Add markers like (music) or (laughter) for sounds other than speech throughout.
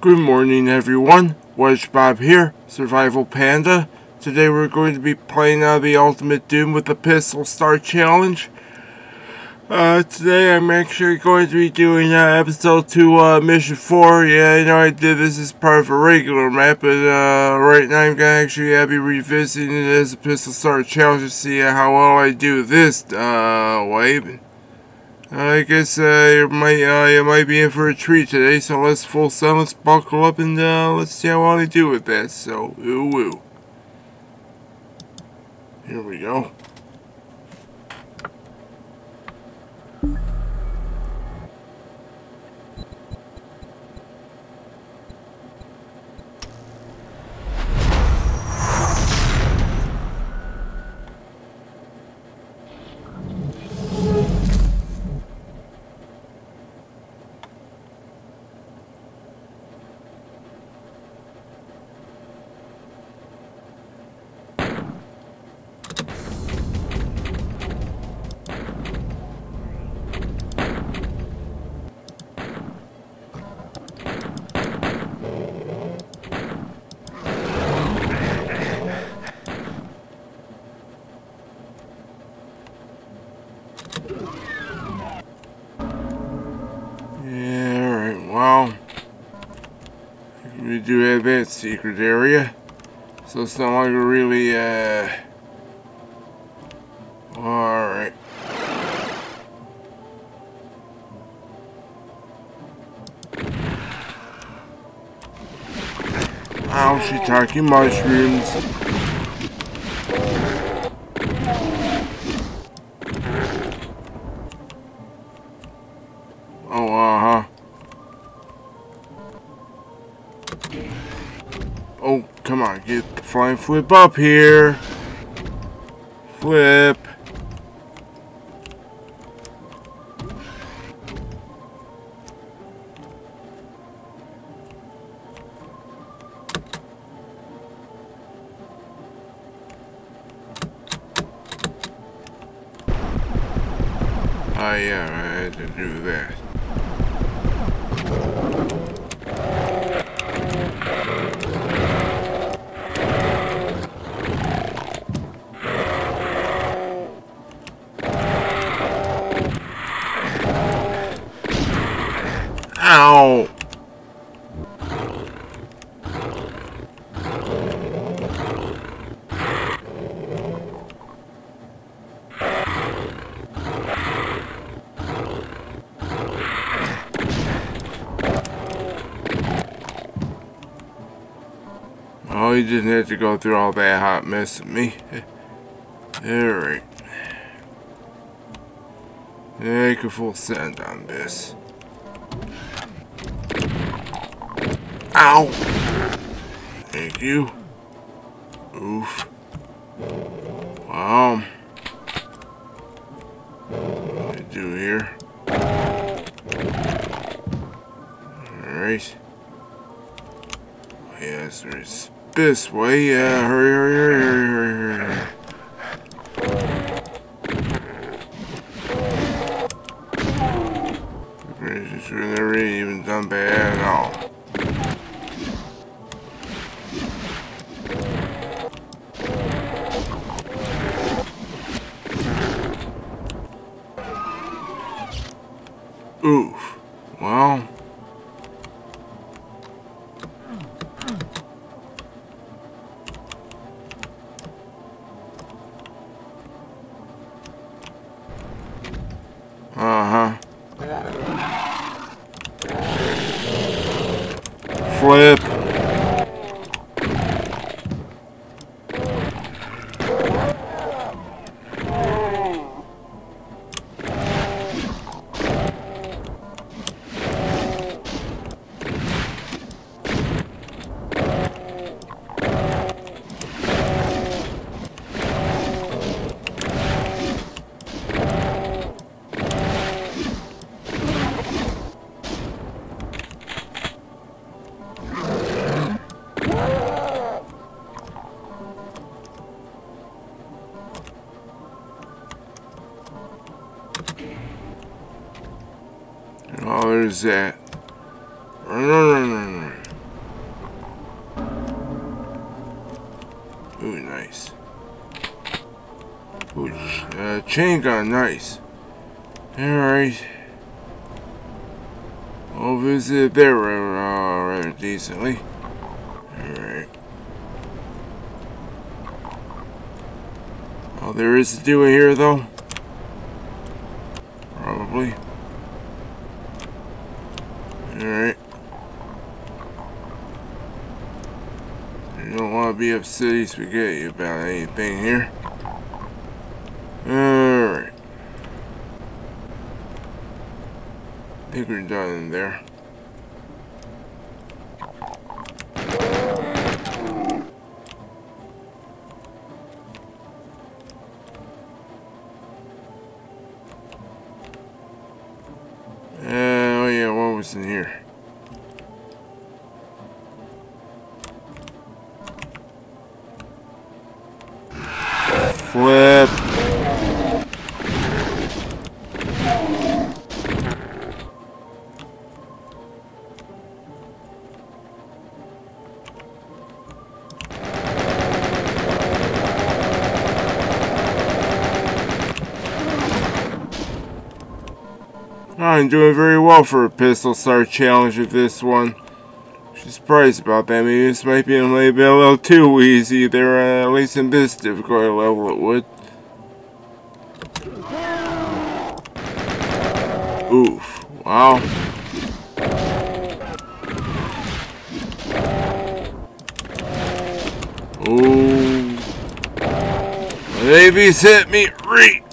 Good morning everyone, Wedge Bob here, Survival Panda. Today we're going to be playing out the Ultimate Doom with the Pistol Start Challenge. Uh, today I'm actually going to be doing uh, episode 2, uh, mission 4. Yeah, I know I did this as part of a regular map, but uh, right now I'm gonna actually uh, be revisiting it as a Pistol Start Challenge to see how well I do this way. I guess you might you might be in for a treat today, so let's full sun, let's buckle up and uh, let's see how I do with that. So, ooh woo. Here we go. Yeah, alright, well. We do have that secret area. So it's no longer really, uh... Alright. Ow, talking mushrooms. Flying flip up here. Flip. Oh yeah, I had to do that. Didn't have to go through all that hot mess with me. Alright. Make a full send on this. Ow! Thank you. Oof. Wow. This way. Yeah, hurry, hurry, hurry, hurry, hurry, Flip. Oh, How is that? Ooh, nice. Ooh, uh, chain gun, nice. Alright. I'll visit there uh, rather decently. Alright. All there is to do here, though. Be upset spaghetti about anything here. Alright. I think we're done in there. Doing very well for a pistol start challenge with this one. She's surprised about that. Maybe this might be a little, a little too easy there, uh, at least in this difficulty level it would. Oof. Wow. Ooh. Babies hit me. Re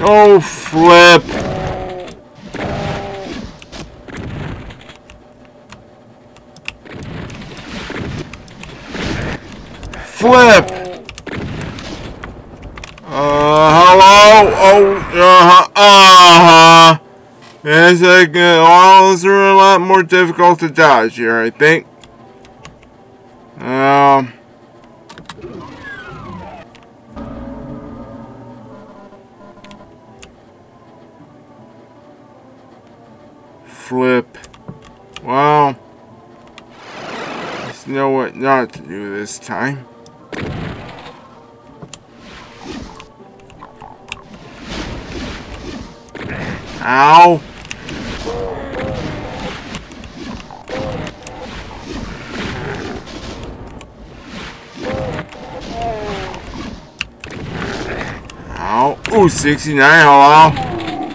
Oh, flip. Flip. Uh, hello? Oh, uh-huh, uh-huh. It's like, uh, walls are a lot more difficult to dodge here, I think. Um... flip. Well, just know what not to do this time. Ow! Ow. Ooh, 69, hello?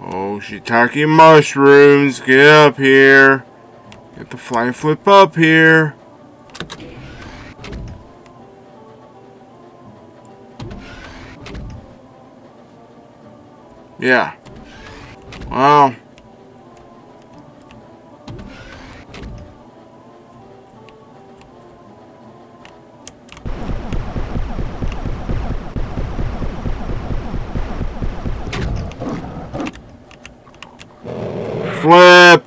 Oh, shiitake mushrooms. Get up here. Get the fly flip up here. Wow. Flip!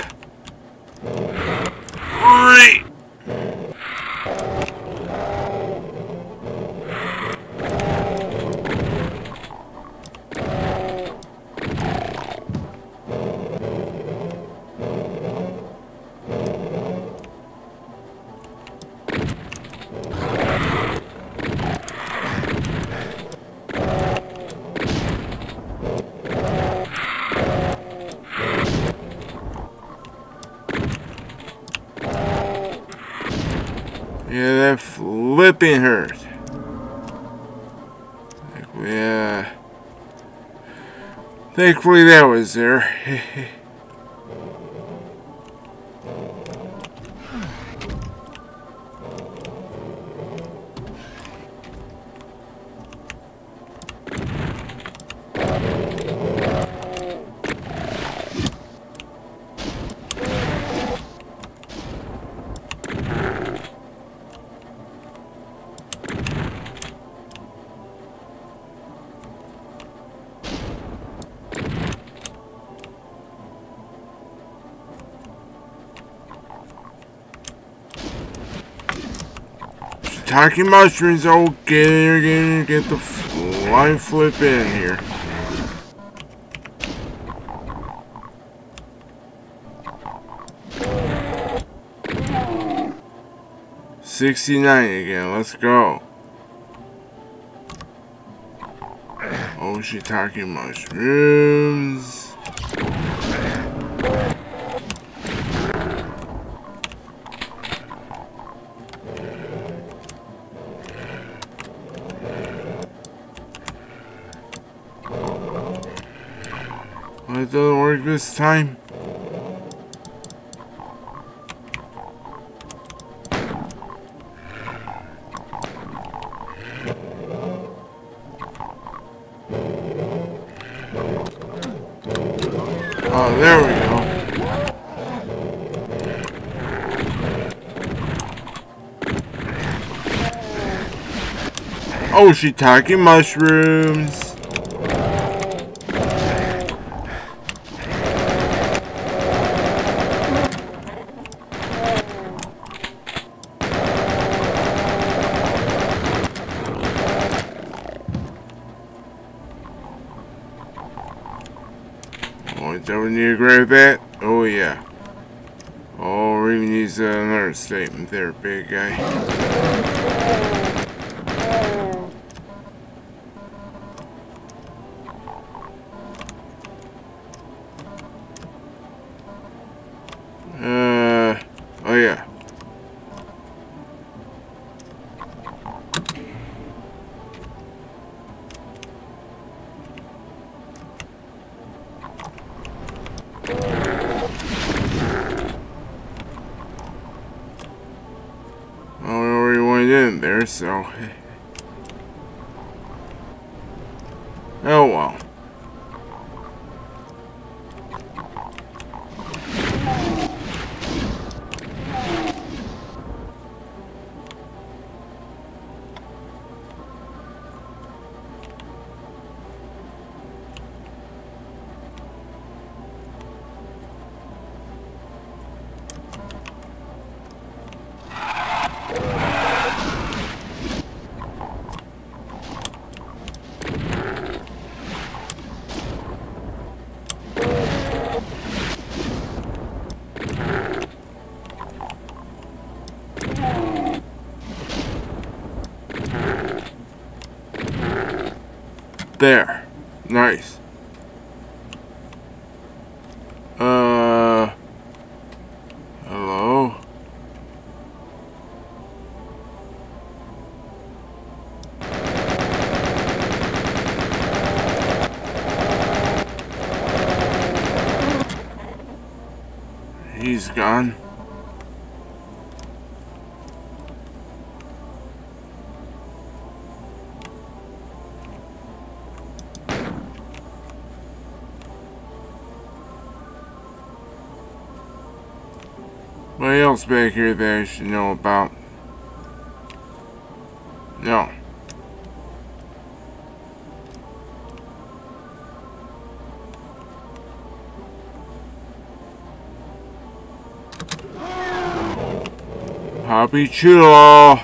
Yeah, that flipping hurt. Yeah. Thankfully that was there. (laughs) Attacking mushrooms, okay, you're gonna get the fly flip in here. 69 again. Let's go. Oh, shiitake mushrooms. Well, it doesn't work this time. Oh, there we go. Oh, shiitake mushrooms. Oh, do we need to grab that? Oh, yeah. Oh, we needs another there, big guy. Uh, oh yeah. So. Oh well. There. Nice. What else back here that I should know about? No. Happy Chulo!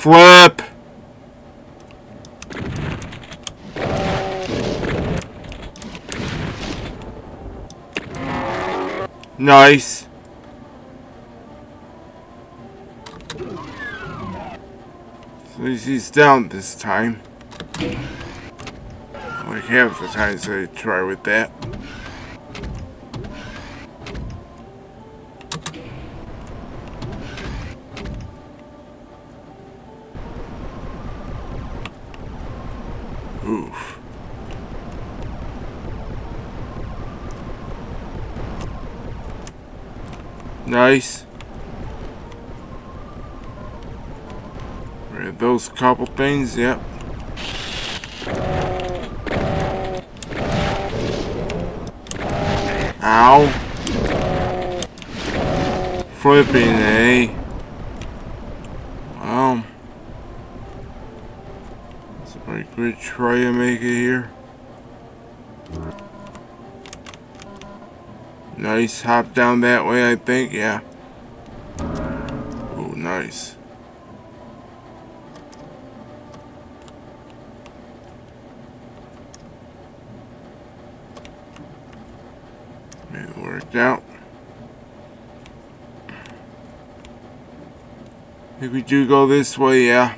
Flip! Nice. At least he's down this time. Like half the times to try with that. Nice. Read those couple things, yep. Ow. Flipping, eh? Um, somebody could try to make it here. Nice, hop down that way, I think, yeah. Oh, nice. It worked out. If we do go this way, yeah.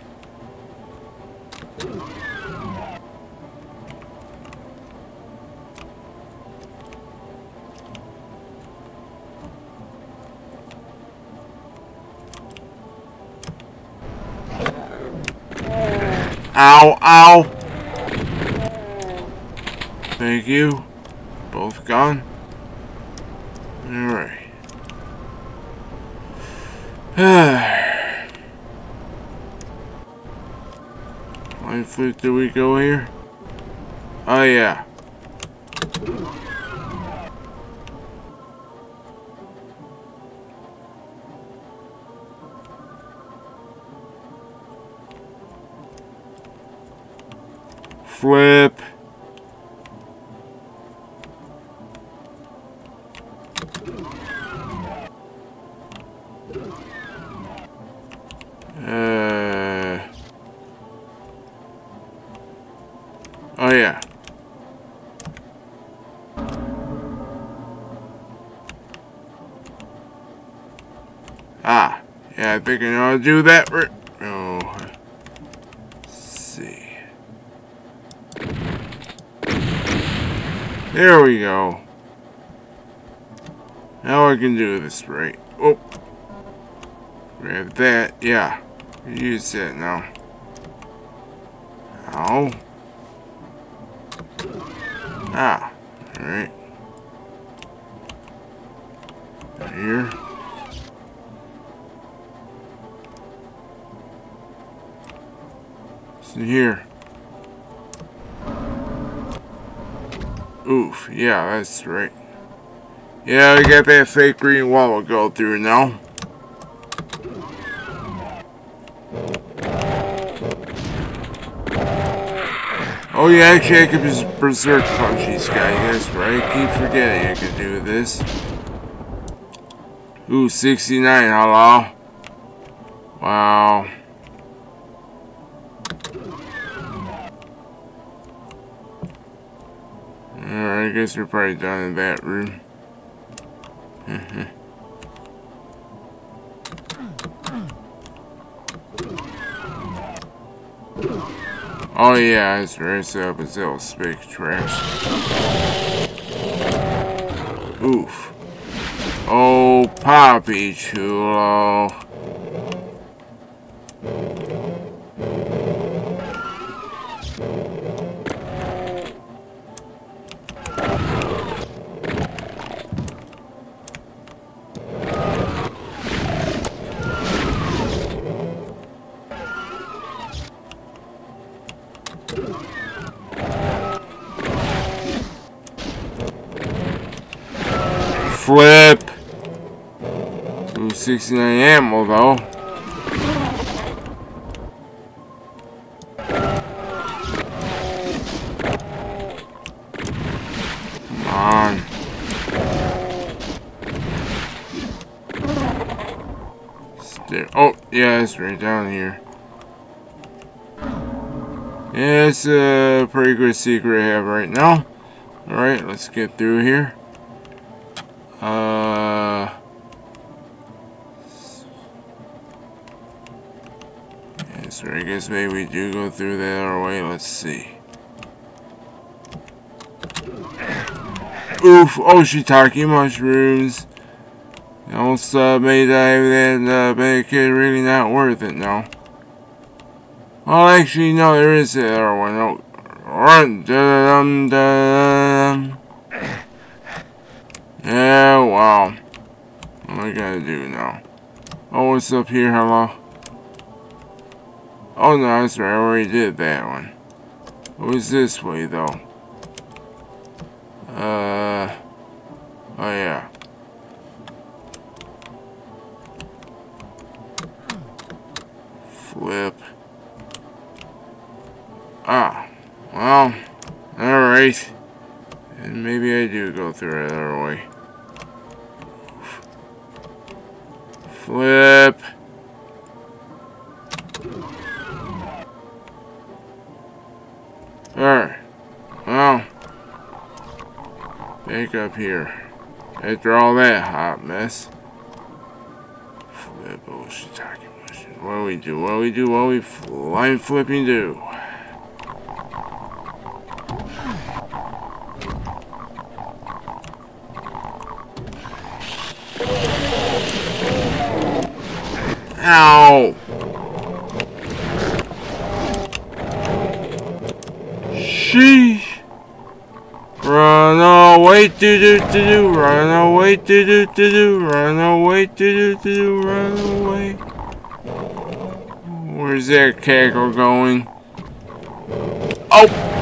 Ow, ow. Thank you. Both gone. Alright. (sighs) What foot do we go here? Oh yeah. Flip. Uh. Oh yeah. Ah, yeah, I think I know how to do that. Oh, let's see. There we go. Now I can do this right. Oh. Grab that. Yeah. Use that now. Ow. Ah. Alright. Here. See here. Oof, yeah, that's right. Yeah, we got that fake green wall to go through now. Oh yeah, actually I could just berserk punch these guys, right. I keep forgetting I could do this. Ooh, 69, hello. Wow. Guess we're probably done in that room. (laughs) oh yeah, it's right up as little big trash. Oof. Oh, Poppy Chulo. 6 a.m. although. Come on. Oh, yeah, it's right down here. Yeah, it's a pretty good secret I have right now. Alright, let's get through here. Guess maybe we do go through the other way. Let's see. Oof! Oh, shiitake mushrooms. Almost uh, made that uh, it really not worth it now. Well, actually, no, there is the other one. Oh, run! Dum dum. Yeah, wow. What am I gonna do now? Oh, what's up here? Hello? Oh, no, that's right. I already did that one. It was this way, though? Up here. After all that hot mess. Flip. Oh, talking motion. What do we do? What do we do? What do we flying flipping do? Ow! Sheesh! Run away, do do do do, run away, do do do do, run away, do do do do, run away. Where's that cackle going? Oh!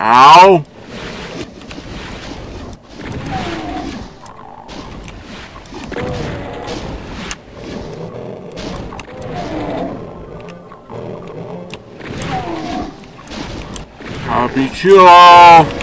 Ow! I'll beat you all!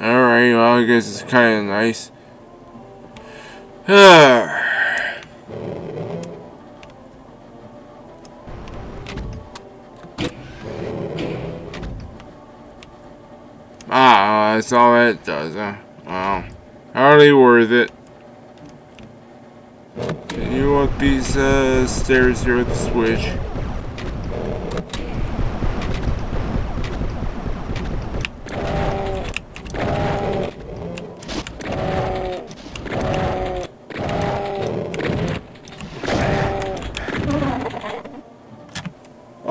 Alright, well I guess it's kind of nice. (sighs) ah, that's all it does, huh? Well, hardly worth it you walk these uh, stairs here with the switch.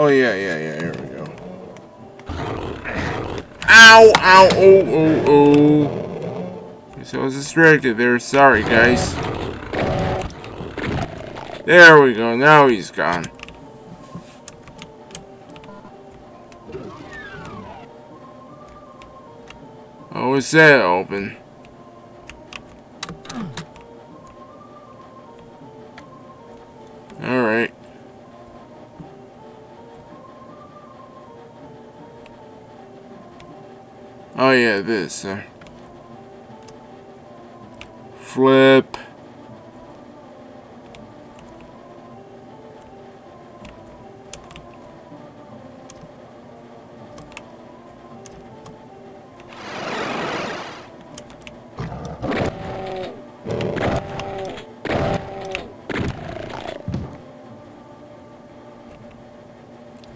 Oh yeah, yeah, yeah, here we go. Ow, ow, oh, oh, oh. So I was distracted there, sorry guys. There we go. Now he's gone. Oh, is that open? Oh yeah, this. Uh, flip.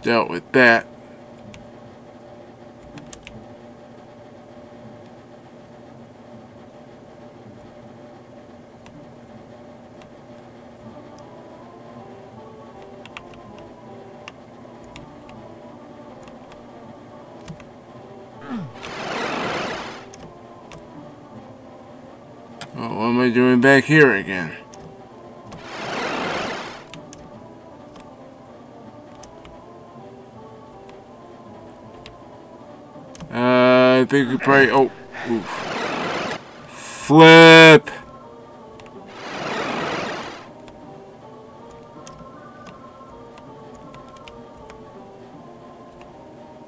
dealt with that. what back here again? Uh, I think we probably... Oh, oof. Flip!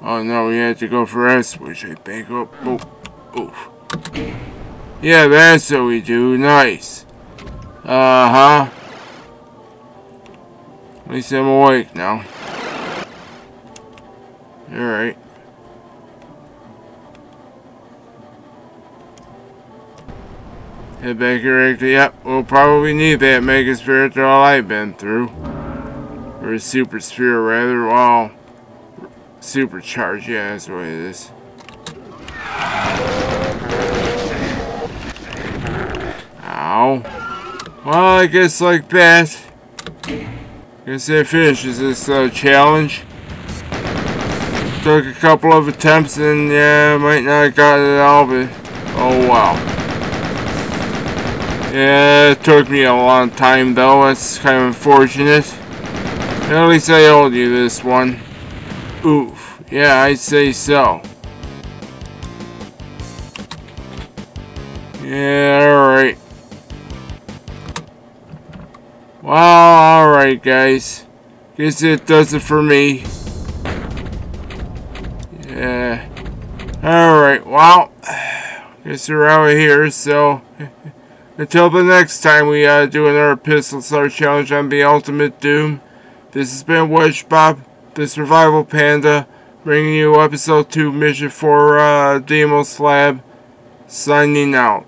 Oh no, we had to go for S, which I think. Oh, oh, oof. Yeah, that's what we do. Nice. Uh-huh. At least I'm awake now. Alright. Head back here, yep, we'll probably need that Mega Sphere after all I've been through. Or a Super Sphere, rather, well, Supercharge, yeah, that's what it is. Ow. Well, I guess like that. Guess that finishes this uh, challenge. Took a couple of attempts and yeah, might not have gotten it all, but oh wow. Yeah, it took me a long time though, that's kind of unfortunate. At least I owed you this one. Oof, yeah, I'd say so. Yeah, alright. Well, alright guys. Guess it does it for me. Yeah. Alright, well, guess we're out of here, so (laughs) until the next time we uh, do another Pistol Start Challenge on the Ultimate Doom, this has been Wedge Bob, the Survival Panda, bringing you episode 2 mission for uh, Deimos Lab, signing out.